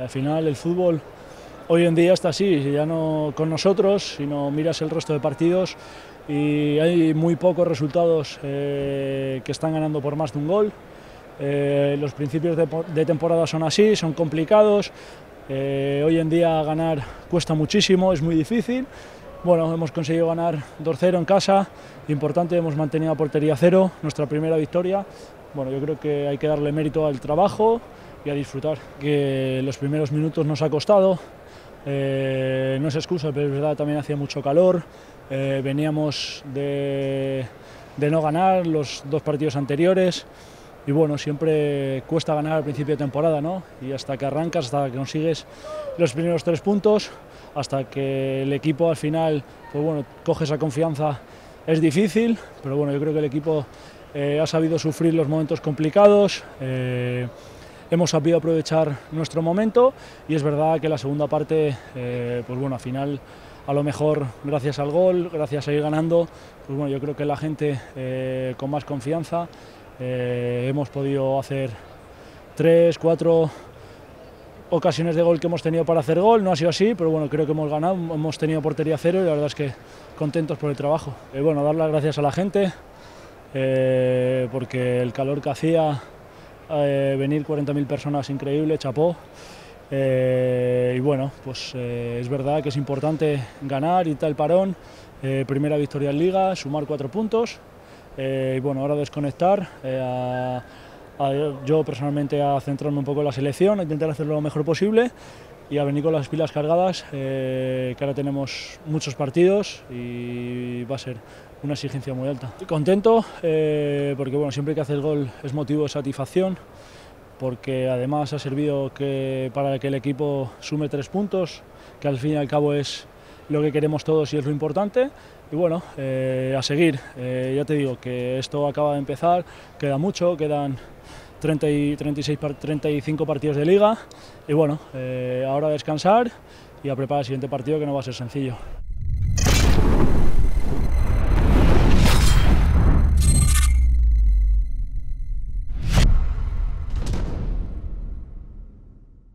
Al final el fútbol hoy en día está así, ya no con nosotros, sino miras el resto de partidos y hay muy pocos resultados eh, que están ganando por más de un gol. Eh, los principios de, temporada son así, son complicados. Eh, hoy en día ganar cuesta muchísimo, es muy difícil. Bueno, hemos conseguido ganar 2-0 en casa, importante, hemos mantenido a portería cero, nuestra primera victoria. Bueno, yo creo que hay que darle mérito al trabajo y a disfrutar. Que los primeros minutos nos ha costado, eh, no es excusa, pero es verdad, también hacía mucho calor, eh, veníamos de, de no ganar los dos partidos anteriores y bueno, siempre cuesta ganar al principio de temporada, ¿no? Y hasta que arrancas, hasta que consigues los primeros tres puntos, hasta que el equipo al final, pues bueno, coge esa confianza, es difícil, pero bueno, yo creo que el equipo eh, ha sabido sufrir los momentos complicados. Eh, hemos sabido aprovechar nuestro momento y es verdad que la segunda parte, eh, pues bueno, al final a lo mejor gracias al gol, gracias a ir ganando, pues bueno, yo creo que la gente eh, con más confianza eh, hemos podido hacer tres, cuatro ocasiones de gol que hemos tenido para hacer gol, no ha sido así, pero bueno, creo que hemos ganado, hemos tenido portería cero y la verdad es que contentos por el trabajo. Bueno, dar las gracias a la gente, porque el calor que hacía, eh, venir 40.000 personas increíble, chapó. Eh, y bueno, pues eh, es verdad que es importante ganar y tal parón, eh, primera victoria en liga, sumar cuatro puntos y bueno, ahora desconectar, a, yo personalmente a centrarme un poco en la selección, a intentar hacerlo lo mejor posible y a venir con las pilas cargadas, que ahora tenemos muchos partidos y va a ser una exigencia muy alta. Contento porque bueno, siempre que haces gol es motivo de satisfacción porque además ha servido que, para que el equipo sume tres puntos, que al fin y al cabo es lo que queremos todos y es lo importante. Y bueno, eh, a seguir, eh, ya te digo que esto acaba de empezar, queda mucho, quedan 30 y 36, 35 partidos de liga y bueno, eh, ahora a descansar y a preparar el siguiente partido que no va a ser sencillo.